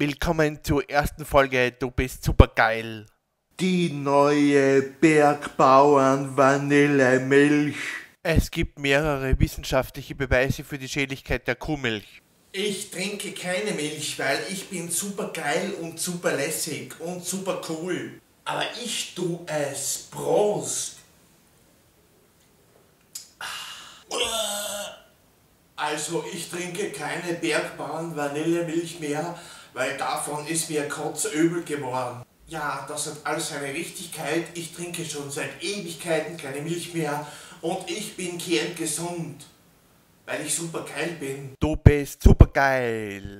Willkommen zur ersten Folge Du bist supergeil. Die neue Bergbauern Vanillemilch. Es gibt mehrere wissenschaftliche Beweise für die Schädlichkeit der Kuhmilch. Ich trinke keine Milch, weil ich bin super geil und super lässig und super cool. Aber ich tu es. Prost. Also ich trinke keine Bergbahn Vanillemilch mehr, weil davon ist mir kotzöbel geworden. Ja, das hat alles seine Richtigkeit. Ich trinke schon seit Ewigkeiten keine Milch mehr und ich bin kerngesund, weil ich super geil bin. Du bist supergeil.